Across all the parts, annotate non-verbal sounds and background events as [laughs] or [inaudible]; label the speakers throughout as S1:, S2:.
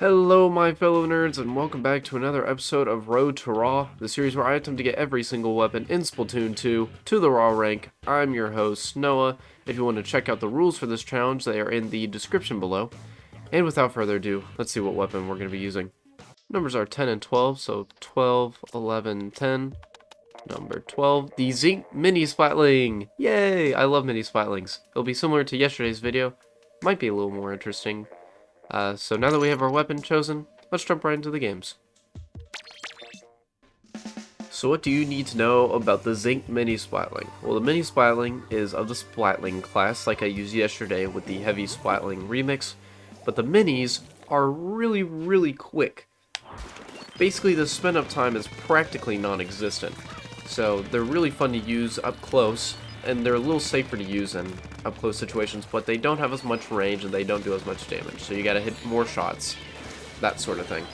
S1: Hello, my fellow nerds, and welcome back to another episode of Road to Raw, the series where I attempt to get every single weapon in Splatoon 2 to the Raw rank. I'm your host, Noah. If you want to check out the rules for this challenge, they are in the description below. And without further ado, let's see what weapon we're going to be using. Numbers are 10 and 12, so 12, 11, 10. Number 12, the Zink Mini Splatling! Yay! I love mini Splatlings. It'll be similar to yesterday's video. Might be a little more interesting, uh, so now that we have our weapon chosen, let's jump right into the games. So what do you need to know about the Zink Mini Splatling? Well, the Mini Splatling is of the Splatling class, like I used yesterday with the Heavy Splatling remix, but the Minis are really, really quick. Basically, the spin up time is practically non-existent, so they're really fun to use up close, and they're a little safer to use in up close situations, but they don't have as much range and they don't do as much damage, so you gotta hit more shots, that sort of thing.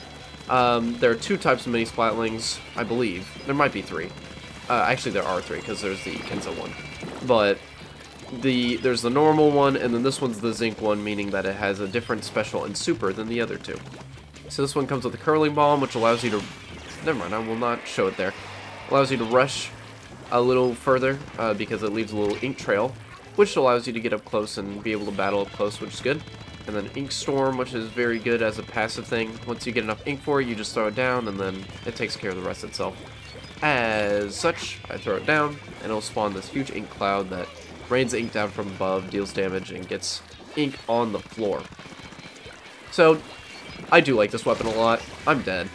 S1: Um, there are two types of mini splatlings, I believe. There might be three. Uh, actually, there are three, because there's the Kensa one. But the there's the normal one, and then this one's the Zink one, meaning that it has a different special and super than the other two. So this one comes with a curling bomb, which allows you to... Never mind, I will not show it there. Allows you to rush a little further uh, because it leaves a little ink trail, which allows you to get up close and be able to battle up close, which is good. And then Ink Storm, which is very good as a passive thing. Once you get enough ink for it, you just throw it down, and then it takes care of the rest itself. As such, I throw it down, and it'll spawn this huge ink cloud that rains ink down from above, deals damage, and gets ink on the floor. So, I do like this weapon a lot. I'm dead.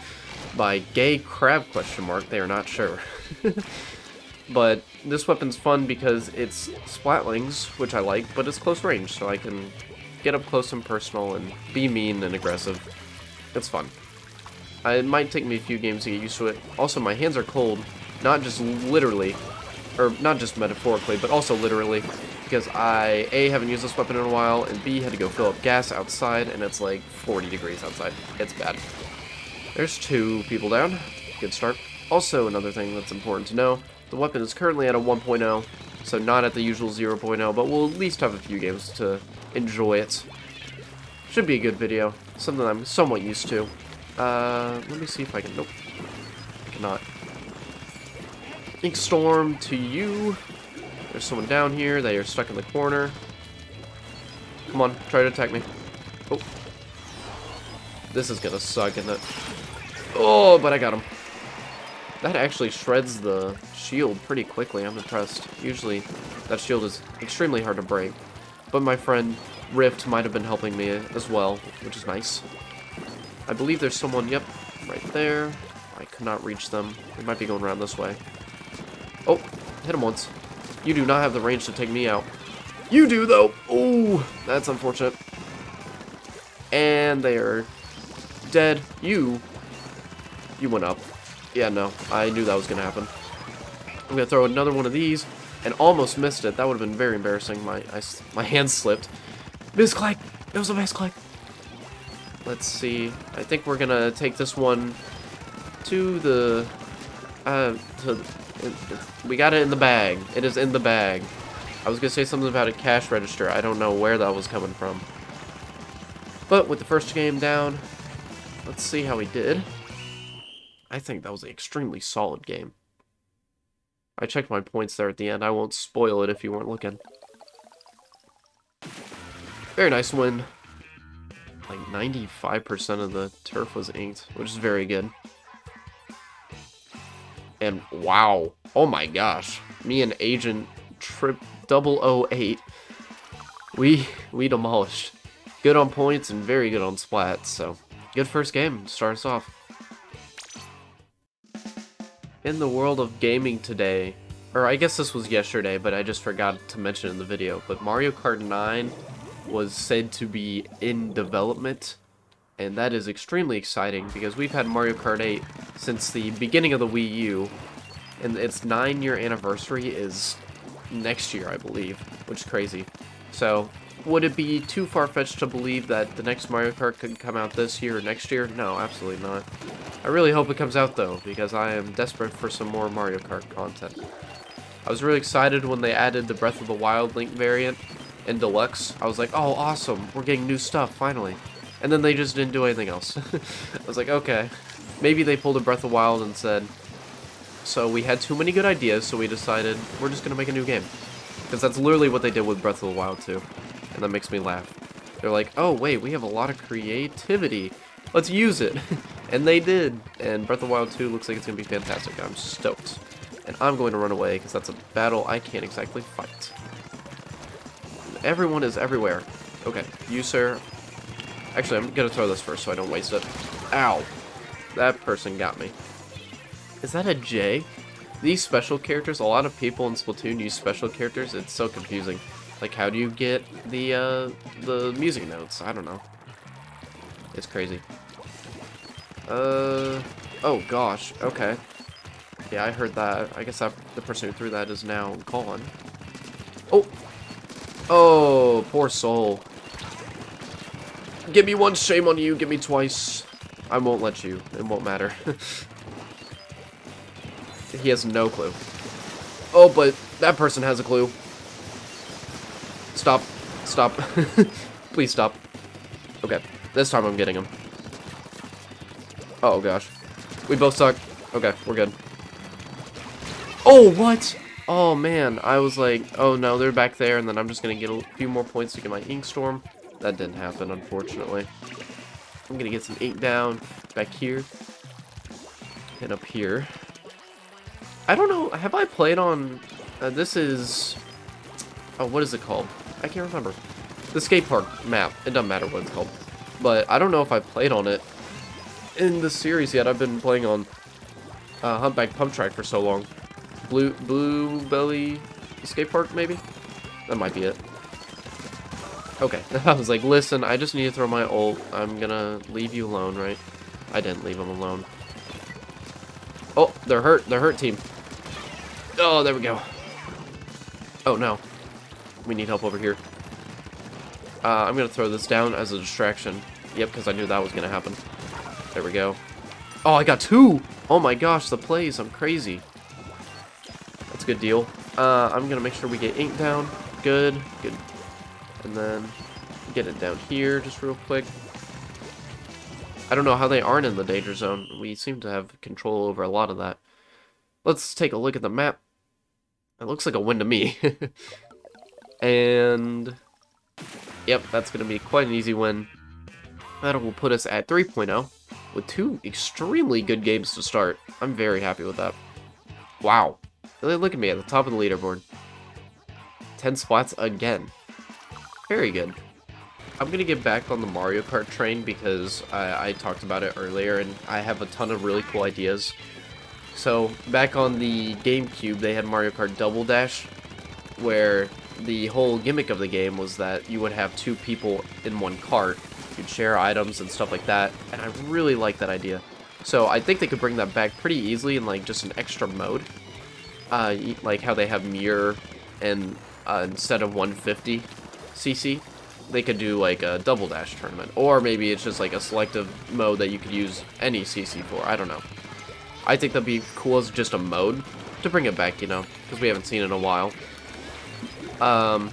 S1: By gay crab question mark, they are not sure. [laughs] But this weapon's fun because it's splatlings, which I like, but it's close range, so I can get up close and personal and be mean and aggressive. It's fun. Uh, it might take me a few games to get used to it. Also, my hands are cold, not just literally, or not just metaphorically, but also literally, because I, A, haven't used this weapon in a while, and B, had to go fill up gas outside, and it's like 40 degrees outside. It's bad. There's two people down. Good start. Also, another thing that's important to know, the weapon is currently at a 1.0, so not at the usual 0.0, but we'll at least have a few games to enjoy it. Should be a good video, something I'm somewhat used to. Uh, let me see if I can, nope, I cannot. Ink Storm to you. There's someone down here, they are stuck in the corner. Come on, try to attack me. Oh. This is gonna suck, isn't it? Oh, but I got him. That actually shreds the shield pretty quickly. I'm impressed. Usually, that shield is extremely hard to break. But my friend Rift might have been helping me as well, which is nice. I believe there's someone, yep, right there. I could not reach them. They might be going around this way. Oh, hit him once. You do not have the range to take me out. You do, though. Oh, that's unfortunate. And they are dead. You, you went up. Yeah, no. I knew that was going to happen. I'm going to throw another one of these and almost missed it. That would have been very embarrassing. My I, my hand slipped. Misclick! It was a misclick. Let's see. I think we're going to take this one to the... Uh, to... It, it, we got it in the bag. It is in the bag. I was going to say something about a cash register. I don't know where that was coming from. But with the first game down, let's see how we did. I think that was an extremely solid game. I checked my points there at the end. I won't spoil it if you weren't looking. Very nice win. Like 95% of the turf was inked, which is very good. And wow. Oh my gosh. Me and Agent Trip 008. We we demolished. Good on points and very good on splats, so good first game. Start us off in the world of gaming today, or I guess this was yesterday, but I just forgot to mention in the video, but Mario Kart 9 was said to be in development, and that is extremely exciting because we've had Mario Kart 8 since the beginning of the Wii U, and its 9-year anniversary is next year, I believe, which is crazy. So, would it be too far-fetched to believe that the next Mario Kart could come out this year or next year? No, absolutely not. I really hope it comes out though, because I am desperate for some more Mario Kart content. I was really excited when they added the Breath of the Wild Link variant in Deluxe. I was like, oh, awesome, we're getting new stuff, finally. And then they just didn't do anything else. [laughs] I was like, okay. Maybe they pulled a Breath of the Wild and said, so we had too many good ideas, so we decided we're just going to make a new game. Because that's literally what they did with Breath of the Wild 2. And that makes me laugh. They're like, oh wait, we have a lot of creativity. Let's use it. [laughs] and they did. And Breath of the Wild 2 looks like it's going to be fantastic. I'm stoked. And I'm going to run away because that's a battle I can't exactly fight. Everyone is everywhere. Okay, you, sir. Actually, I'm going to throw this first so I don't waste it. Ow. That person got me. Is that a J? These special characters, a lot of people in Splatoon use special characters. It's so confusing. Like, how do you get the, uh, the music notes? I don't know. It's crazy. Uh, oh gosh, okay. Yeah, I heard that. I guess that, the person who threw that is now gone. Oh! Oh, poor soul. Give me one, shame on you. Give me twice. I won't let you. It won't matter. [laughs] he has no clue. Oh, but that person has a clue. Stop. Stop. [laughs] Please stop. Okay. This time I'm getting him. Oh, gosh. We both suck. Okay, we're good. Oh, what? Oh, man. I was like, oh, no, they're back there, and then I'm just going to get a few more points to get my Ink Storm. That didn't happen, unfortunately. I'm going to get some ink down back here. And up here. I don't know. Have I played on... Uh, this is... Oh, what is it called? I can't remember. The skate park map. It doesn't matter what it's called. But I don't know if I played on it in the series yet. I've been playing on uh, Humpback Pump Track for so long. Blue Blue Belly Skate Park, maybe? That might be it. Okay, [laughs] I was like, listen, I just need to throw my ult. I'm gonna leave you alone, right? I didn't leave him alone. Oh, they're hurt. They're hurt, team. Oh, there we go. Oh, no. We need help over here. Uh, I'm going to throw this down as a distraction. Yep, because I knew that was going to happen. There we go. Oh, I got two! Oh my gosh, the plays. I'm crazy. That's a good deal. Uh, I'm going to make sure we get ink down. Good. Good. And then get it down here just real quick. I don't know how they aren't in the danger zone. We seem to have control over a lot of that. Let's take a look at the map. It looks like a win to me. [laughs] and Yep, that's going to be quite an easy win. That will put us at 3.0 with two extremely good games to start. I'm very happy with that. Wow. Look at me at the top of the leaderboard. 10 spots again. Very good. I'm going to get back on the Mario Kart train because I, I, talked about it earlier and I have a ton of really cool ideas. So, back on the GameCube, they had Mario Kart Double Dash, where the whole gimmick of the game was that you would have two people in one cart. You'd share items and stuff like that, and I really like that idea. So I think they could bring that back pretty easily in like just an extra mode. Uh, like how they have mirror and uh, instead of 150 CC, they could do like a double dash tournament. Or maybe it's just like a selective mode that you could use any CC for. I don't know. I think that'd be cool as just a mode to bring it back, you know, because we haven't seen it in a while. Um,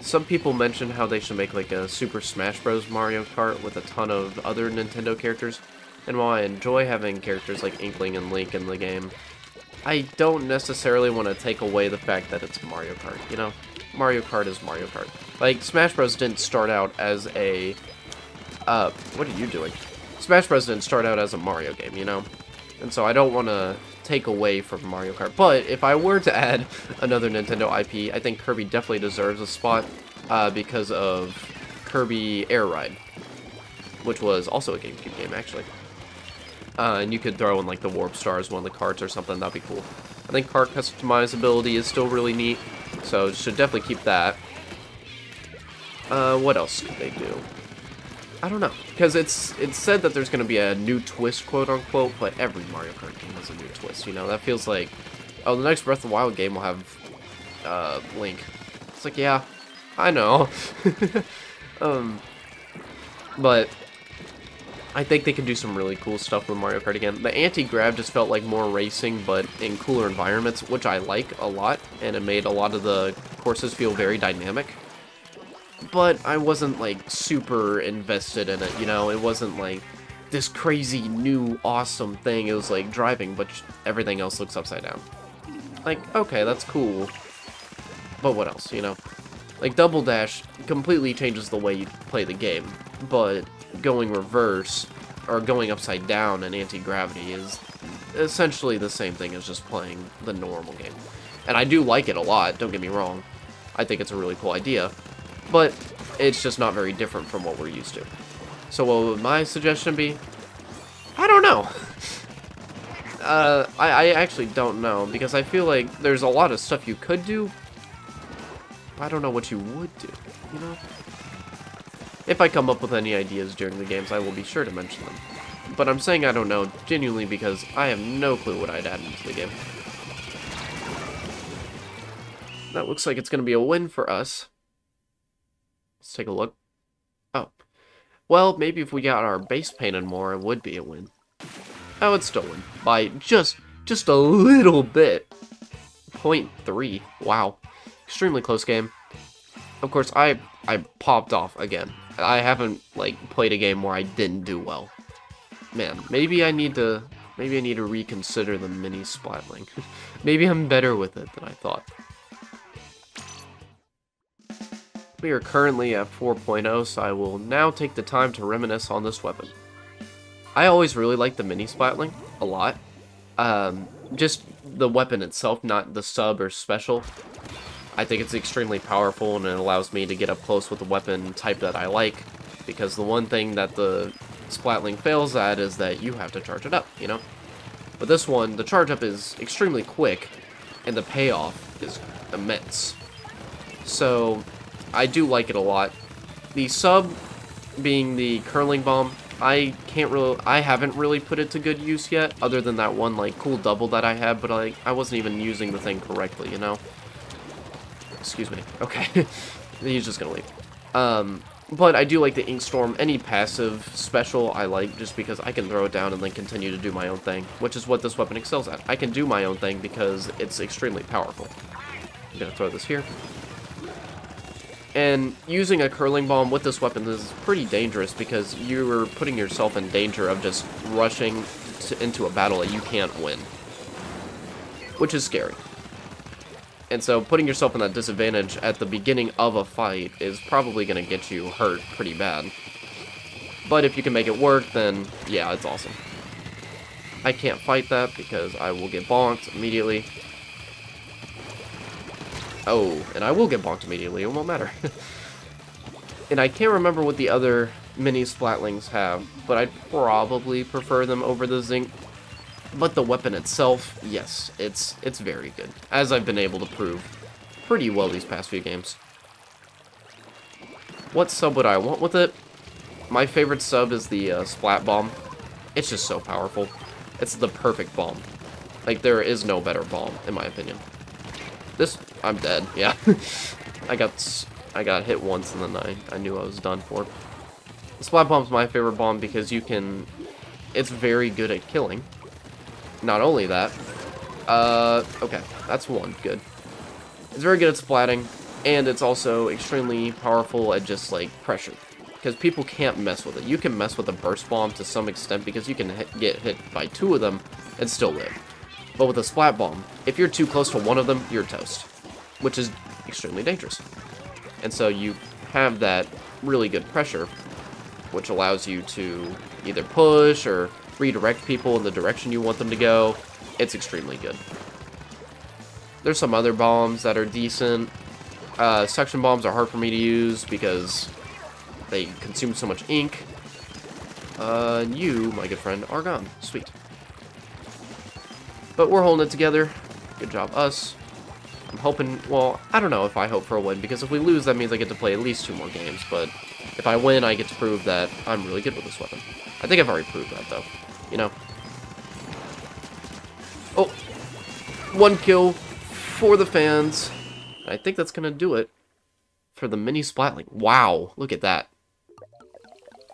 S1: some people mention how they should make like a Super Smash Bros. Mario Kart with a ton of other Nintendo characters. And while I enjoy having characters like Inkling and Link in the game, I don't necessarily want to take away the fact that it's Mario Kart, you know? Mario Kart is Mario Kart. Like, Smash Bros. didn't start out as a... Uh, what are you doing? Smash Bros. didn't start out as a Mario game, you know? And so I don't want to take away from Mario Kart. But if I were to add another Nintendo IP, I think Kirby definitely deserves a spot uh, because of Kirby Air Ride, which was also a GameCube game, actually. Uh, and you could throw in like the Warp Stars, one of the carts or something, that'd be cool. I think cart customizability is still really neat, so should definitely keep that. Uh, what else could they do? I don't know, because it's it's said that there's going to be a new twist, quote unquote, but every Mario Kart game has a new twist. You know, that feels like, oh, the next Breath of the Wild game will have uh, Link. It's like, yeah, I know. [laughs] um, but I think they can do some really cool stuff with Mario Kart again. The anti-grav just felt like more racing, but in cooler environments, which I like a lot, and it made a lot of the courses feel very dynamic. But I wasn't, like, super invested in it, you know? It wasn't, like, this crazy, new, awesome thing. It was, like, driving, but everything else looks upside down. Like, okay, that's cool. But what else, you know? Like, Double Dash completely changes the way you play the game, but going reverse, or going upside down in anti-gravity is essentially the same thing as just playing the normal game. And I do like it a lot, don't get me wrong. I think it's a really cool idea, but it's just not very different from what we're used to. So what would my suggestion be? I don't know. [laughs] Uh, I, I actually don't know, because I feel like there's a lot of stuff you could do, I don't know what you would do, you know? If I come up with any ideas during the games, I will be sure to mention them. But I'm saying I don't know genuinely because I have no clue what I'd add into the game. That looks like it's going to be a win for us. Let's take a look. Oh. Well, maybe if we got our base painted more, it would be a win. Oh, it's still win. By just, just a little bit. 0.3. Wow. Extremely close game. Of course, I, I popped off again. I haven't, like, played a game where I didn't do well. Man, maybe I need to, maybe I need to reconsider the mini splatling. [laughs] maybe I'm better with it than I thought. We are currently at 4.0, so I will now take the time to reminisce on this weapon. I always really liked the mini splatling a lot. Um, just the weapon itself, not the sub or special. I think it's extremely powerful and it allows me to get up close with the weapon type that I like. Because the one thing that the Splatling fails at is that you have to charge it up, you know? But this one, the charge up is extremely quick and the payoff is immense. So I do like it a lot. The sub being the curling bomb, I can't really, I haven't really put it to good use yet, other than that one, like, cool double that I had, but I, I wasn't even using the thing correctly, you know? Excuse me. Okay. [laughs] He's just gonna leave. Um, but I do like the Inkstorm. Any passive special I like just because I can throw it down and then continue to do my own thing, which is what this weapon excels at. I can do my own thing because it's extremely powerful. I'm gonna throw this here. And using a curling bomb with this weapon is pretty dangerous because you're putting yourself in danger of just rushing to, into a battle that you can't win. Which is scary. And so putting yourself in that disadvantage at the beginning of a fight is probably going to get you hurt pretty bad. But if you can make it work, then yeah, it's awesome. I can't fight that because I will get bonked immediately. Oh, and I will get bonked immediately, it won't matter. [laughs] and I can't remember what the other mini splatlings have, but I'd probably prefer them over the Zink. But the weapon itself, yes, it's it's very good, as I've been able to prove pretty well these past few games. What sub would I want with it? My favorite sub is the uh, Splat Bomb. It's just so powerful. It's the perfect bomb. Like, there is no better bomb, in my opinion. This, I'm dead, yeah. [laughs] I got I got hit once and then I, I knew I was done for. The Splat Bomb's my favorite bomb because you can... It's very good at killing. Not only that... Uh, okay, that's one, good. It's very good at splatting, and it's also extremely powerful at just, like, pressure. Because people can't mess with it. You can mess with a burst bomb to some extent because you can hit, get hit by two of them and still live. But with a splat bomb, if you're too close to one of them, you're toast. Which is extremely dangerous. And so you have that really good pressure, which allows you to either push or redirect people in the direction you want them to go. It's extremely good. There's some other bombs that are decent. Uh, suction bombs are hard for me to use because they consume so much ink. Uh, and you, my good friend, are gone. Sweet. But we're holding it together. Good job, us. I'm hoping, well, I don't know if I hope for a win, because if we lose, that means I get to play at least two more games, but if I win, I get to prove that I'm really good with this weapon. I think I've already proved that, though. You know? Oh! One kill for the fans. I think that's gonna do it for the mini splatling. Wow, look at that.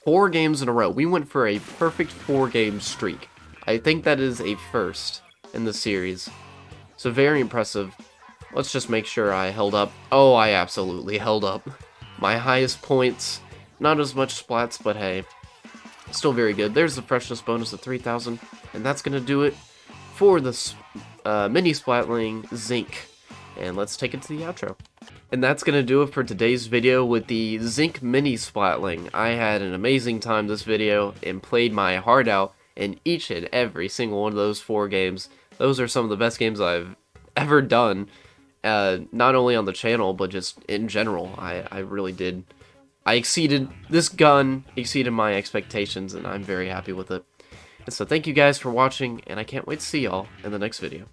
S1: Four games in a row. We went for a perfect four-game streak. I think that is a first in the series. So very impressive. Let's just make sure I held up. Oh, I absolutely held up. my highest points. Not as much splats, but hey, still very good. There's the freshness bonus of 3,000, and that's going to do it for this uh, mini splatling Zink. And let's take it to the outro. And that's going to do it for today's video with the Zink Mini Splatling. I had an amazing time this video and played my heart out in each and every single one of those four games. Those are some of the best games I've ever done, uh, not only on the channel, but just in general. I, I really did. I exceeded, this gun exceeded my expectations, and I'm very happy with it. And so thank you guys for watching, and I can't wait to see y'all in the next video.